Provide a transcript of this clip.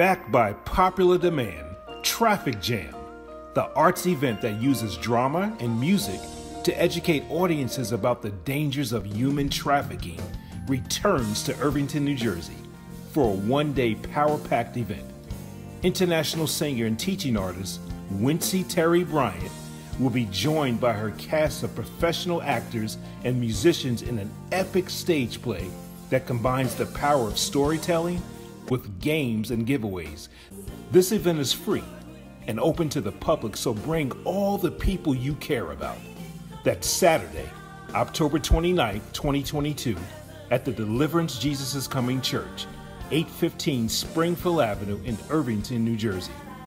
Backed by popular demand, Traffick Jam, the arts event that uses drama and music to educate audiences about the dangers of human trafficking, returns to Irvington, New Jersey for a one day power packed event. International singer and teaching artist Wincey Terry Bryant will be joined by her cast of professional actors and musicians in an epic stage play that combines the power of storytelling with games and giveaways. This event is free and open to the public, so bring all the people you care about. That's Saturday, October 29th, 2022, at the Deliverance Jesus is Coming Church, 815 Springfield Avenue in Irvington, New Jersey.